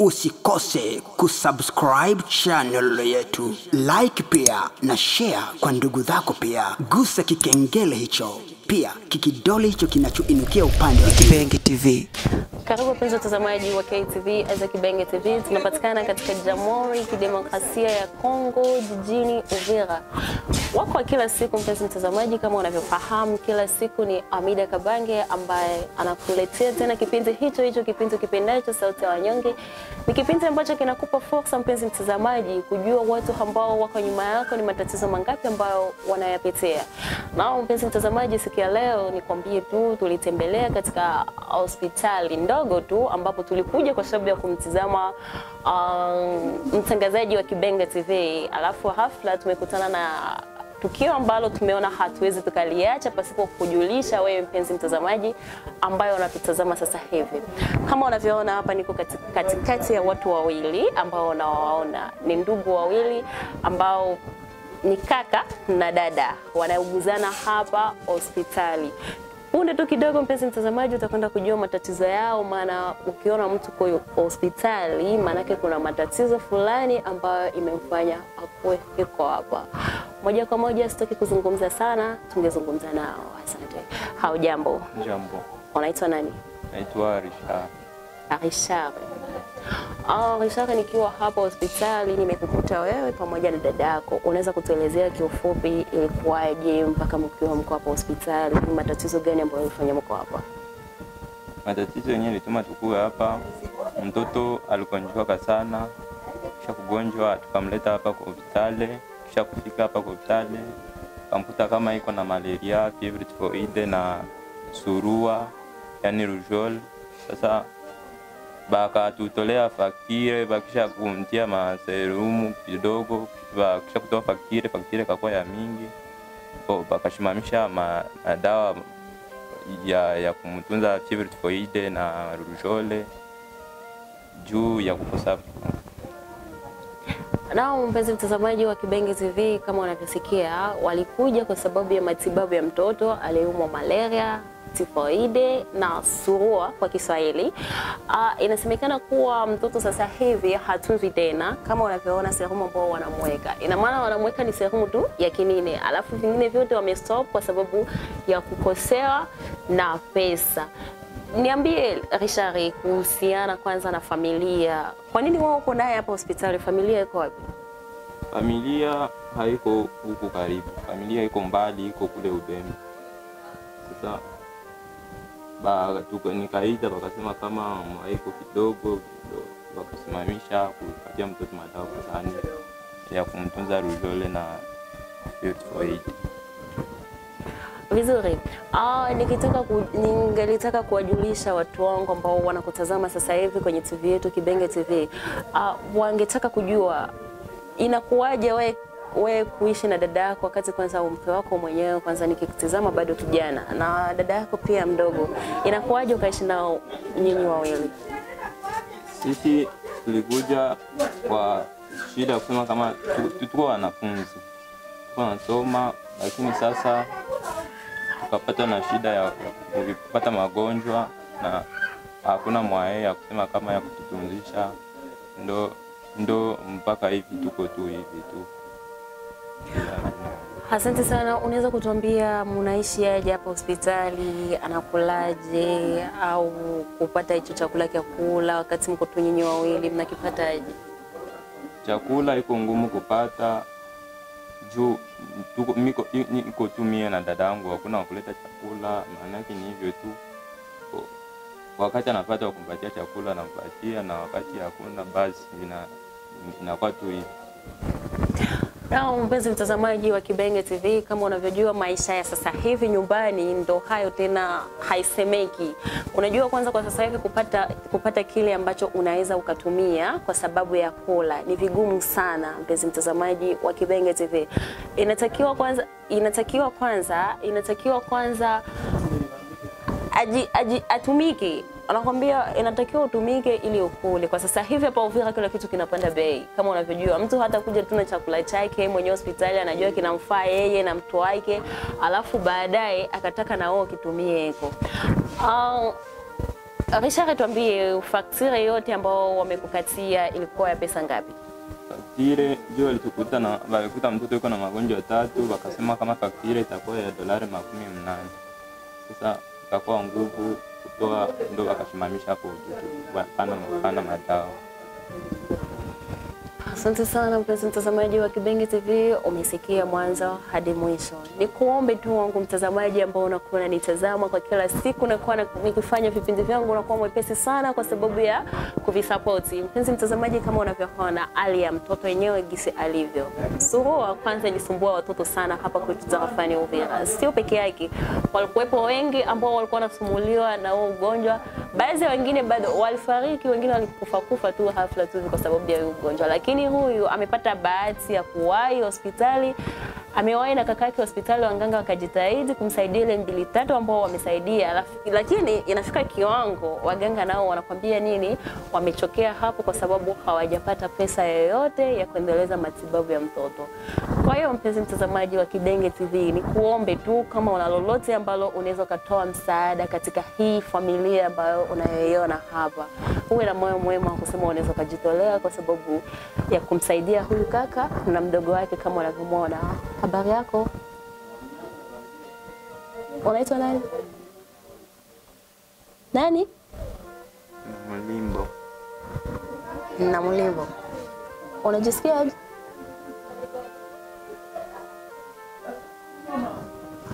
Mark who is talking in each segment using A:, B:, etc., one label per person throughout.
A: usikose kusubscribe channel yetu, like pia na share kwa ndugu zako pia. Gusa kikengele hicho pia, kikidole hicho kinachoinukia upande wa Kibenge TV.
B: Karibu wapenzi watazamaji wa KTV Aza Kibenge TV, tunapatikana katika Jamhuri ya Kidemokrasia ya Kongo jijini Uvira. Wako wa kila siku, mpenzi mtazamaji, kama unavyofahamu, kila siku ni Amida Kabange ambaye anakuletea tena kipindi hicho hicho, kipindi kipendacho Sauti ya Wanyonge. Ni kipindi ambacho kinakupa fursa, mpenzi mtazamaji, kujua watu ambao wako nyuma yako ni matatizo mangapi ambayo wanayapitia. Nao mpenzi mtazamaji, siku ya leo nikwambie tu, tulitembelea katika hospitali ndogo tu ambapo tulikuja kwa sababu ya kumtizama um, mtangazaji wa Kibenga TV, alafu hafla tumekutana na tukio ambalo tumeona hatuwezi tukaliacha pasipo kujulisha wewe mpenzi mtazamaji ambayo unatutazama sasa hivi. Kama unavyoona hapa, niko katikati kati- ya watu wawili ambao unawaona ni ndugu wawili ambao ni kaka na dada wanauguzana hapa hospitali. Punde tu kidogo, mpenzi mtazamaji, utakwenda kujua matatizo yao, maana ukiona mtu kwa hospitali, maanake kuna matatizo fulani ambayo imemfanya akuwe yuko hapa. Moja kwa moja, sitoki kuzungumza sana, tungezungumza nao. Asante. Haujambo,
C: Jambo,
B: unaitwa nani?
C: naitwa Richard.
B: Richard. Oh, Richard, nikiwa hapa hospitali nimekukuta wewe pamoja na dada yako. Unaweza kutuelezea kiufupi ilikuwaje mpaka mkiwa mko hapa hospitali? Ni matatizo gani ambayo yalifanya mko hapa?
C: Matatizo yenyewe ilituma tukue hapa, mtoto aligonjwaka sana, kisha kugonjwa tukamleta hapa kwa hospitali, kisha kufika hapa hospitali kamkuta kama iko na malaria, fievre typhoide na surua, yani rujol. Sasa bakatutolea fakire, bakisha kumtia maserumu kidogo, bakisha kutoa fakire, fakire kakuwa ya mingi, bakashimamisha ma- madawa ya, ya kumtunza fievre typhoide na rujole juu ya kukosa
B: Nao mpenzi mtazamaji wa Kibenge TV, kama unavyosikia, walikuja kwa sababu ya matibabu ya mtoto aliyeumwa malaria tifoide na surua kwa Kiswahili. Uh, inasemekana kuwa mtoto sasa hivi hatunzwi tena, kama unavyoona serumu ambao wanamweka, ina maana wanamweka ni serumu tu ya kinini, alafu vingine vyote wamestop kwa sababu ya kukosewa na pesa. Niambie Richard, kuhusiana kwanza na familia, kwa nini wao uko naye hapa hospitali? Familia iko wapi?
C: familia haiko huku karibu, familia iko mbali, iko kule Ubembe. Sasa ba nikaita wakasema kama haiko kidogo, wakasimamisha kupatia mtoto madawa fulani ya kumtunza rujole na typhoid.
B: Vizuri. Ah, nikitaka ku, ningelitaka kuwajulisha watu wangu ambao wanakutazama sasa hivi kwenye TV yetu Kibenge TV. Ah, wangetaka kujua inakuwaje we we kuishi na dada yako wakati kwanza mke wako mwenyewe kwanza nikikutizama bado kijana na dada yako pia mdogo, inakuwaje ukaishi nao nyinyi wawili?
C: Sisi tulikuja kwa shida ya kusema kama tu- tu- tuko wanafunzi tuko wanasoma, lakini sasa tukapata na shida ya, kupata magonjwa na hakuna mwae ya kusema kama ya kututunzisha, ndo ndo mpaka hivi tuko tu hivi tu.
B: Asante sana. Unaweza kutuambia mnaishi aje hapa hospitali, anakulaje au kupata hicho chakula cha kula wakati mko tu nyinyi wawili mnakipataje?
C: Chakula iko ngumu kupata juu tuko miko niko tu mie na dada yangu, hakuna wakuleta chakula, maanake ni hivyo tu. Wakati anapata wakumpatia chakula nampatia, na wakati hakuna basi ina- inakuwa tu hivi.
B: Na mpenzi mtazamaji wa Kibenge TV, kama unavyojua maisha ya sasa hivi nyumbani ndo hayo tena, haisemeki. Unajua, kwanza kwa sasa hivi kupata, kupata kile ambacho unaweza ukatumia kwa sababu ya kula ni vigumu sana. Mpenzi mtazamaji wa Kibenge TV, inatakiwa kwanza, inatakiwa kwanza, inatakiwa kwanza aji, aji, atumike anakwambia inatakiwa utumike ili ukule. Kwa sasa hivi hapa Uvira kila kitu kinapanda bei, kama unavyojua. Mtu hata kuja tuna chakula chake mwenye hospitali, anajua kinamfaa yeye na mtu wake, alafu baadaye akataka na wao kitumie eko. Uh, Richard, tuambie faktire yote ambao wamekukatia ilikuwa ya pesa ngapi?
C: Faktire ndio walitukuta na walikuta mtoto yuko na magonjwa tatu, wakasema kama faktire itakuwa ya dolari makumi mnane. Sasa ikakuwa nguvu ndo wakasimamisha hapo pana madawa.
B: Asante sana mpenzi mtazamaji wa Kibenge TV, umesikia mwanzo hadi mwisho. Ni kuombe tu wangu mtazamaji ambao unakuwa unanitazama kwa kila siku, nakuwa nikifanya vipindi vyangu unakuwa mwepesi sana kwa sababu ya kuvisapoti. Mpenzi mtazamaji, kama unavyoona hali ya mtoto wenyewe gisi alivyo, surua kwanza ilisumbua watoto sana hapa kwetu tarafani Uvira. Sio peke yake, walikuwepo wengi ambao walikuwa wanasumuliwa na huo ugonjwa. Baadhi wengine bado walifariki, wengine walikufa kufa tu hafla tu kwa sababu ya ugonjwa, lakini huyu amepata bahati ya kuwahi hospitali amewahi na kaka yake hospitali, wanganga wakajitahidi kumsaidia ile mbili tatu ambao wamesaidia, lakini inafika kiwango waganga nao wanakwambia nini, wamechokea hapo kwa sababu hawajapata pesa yoyote ya kuendeleza matibabu ya mtoto. Kwa hiyo mpenzi mtazamaji wa Kidenge TV, ni kuombe tu kama una lolote ambalo unaweza ukatoa msaada katika hii familia ambayo unayoiona hapa, uwe na moyo mwema kusema unaweza ukajitolea kwa sababu ya kumsaidia huyu kaka na mdogo wake kama unavyomwona. Habari yako? Unaitwa nani? Nani?
C: Mlimbo
B: Na Mlimbo. Unajisikiaje?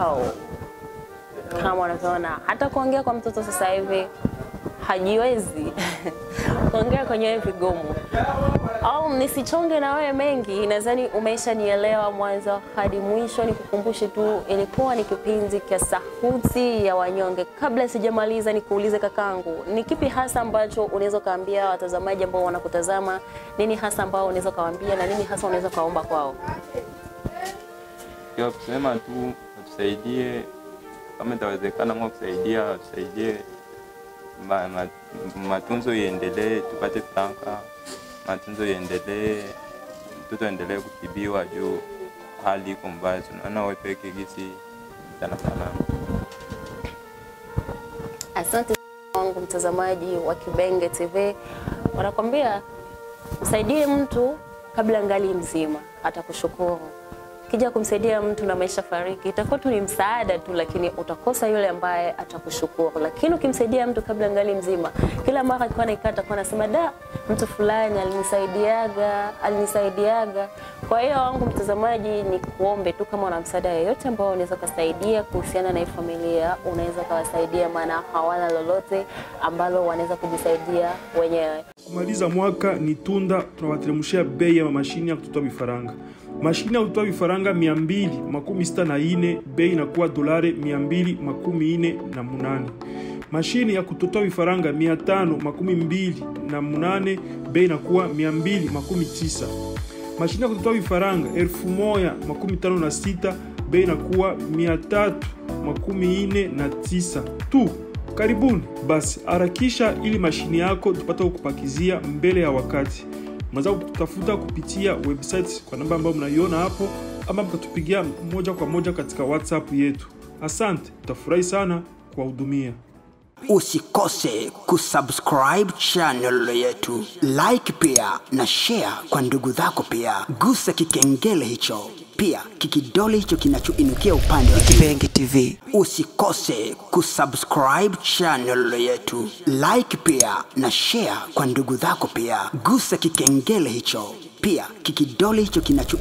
B: Oh. Kama unavyoona hata kuongea kwa mtoto sasa hivi hajiwezi kuongea kwenyewe vigumu. Au nisichonge na wewe mengi, nadhani umeshanielewa mwanzo hadi mwisho. Nikukumbushe tu, ilikuwa ni kipindi cha Sauti ya Wanyonge. Kabla sijamaliza, nikuulize kakangu, ni kipi hasa ambacho unaweza ukaambia watazamaji ambao wanakutazama? Nini hasa ambao unaweza ukawaambia na nini hasa unaweza ukaomba kwao?
C: Kwa kusema tu watusaidie kama itawezekana, mwa kusaidia tusaidie ma, ma, matunzo iendelee, tupate franka, matunzo iendelee, mtoto aendelee kutibiwa juu hali iko mbaya. Tunaona wewe peke gisi sana sana.
B: Asante wangu mtazamaji wa Kibenge TV, wanakwambia msaidie mtu kabla ngali mzima, atakushukuru. Kija kumsaidia mtu na maisha fariki, itakuwa tu ni msaada tu, lakini utakosa yule ambaye atakushukuru. Lakini ukimsaidia mtu kabla ngali mzima, kila mara akiwa naikaa atakuwa anasema da, mtu fulani alinisaidiaga, alinisaidiaga. Kwa hiyo wangu mtazamaji, ni kuombe tu kama una msaada yoyote ambao unaweza kusaidia kuhusiana na hii familia, unaweza kawasaidia, maana hawana lolote ambalo wanaweza kujisaidia wenyewe.
D: Kumaliza mwaka ni tunda, tunawateremshia bei ya mashine ya kutotoa vifaranga. Mashine ya kutotoa vifaranga mia mbili makumi sita na ine bei inakuwa dolari mia mbili makumi ine na munane. Mashine ya kutotoa vifaranga mia tano makumi mbili na munane bei inakuwa mia mbili makumi tisa. Mashine ya kutotoa vifaranga elfu moja makumi tano na sita bei inakuwa mia tatu makumi ine na tisa tu. Karibuni basi, harakisha ili mashini yako tupate kukupakizia mbele ya wakati. Mnaweza kututafuta kupitia website kwa namba ambayo mnaiona hapo, ama mkatupigia moja kwa moja katika WhatsApp yetu. Asante, tutafurahi sana kuwahudumia.
A: Usikose kusubscribe channel yetu, like pia na share kwa ndugu zako pia. Gusa kikengele hicho pia kikidole hicho kinachoinukia upande wa Kipenge TV. Usikose kusubscribe channel yetu, like pia na share kwa ndugu zako pia. Gusa kikengele hicho pia kikidole hicho kinacho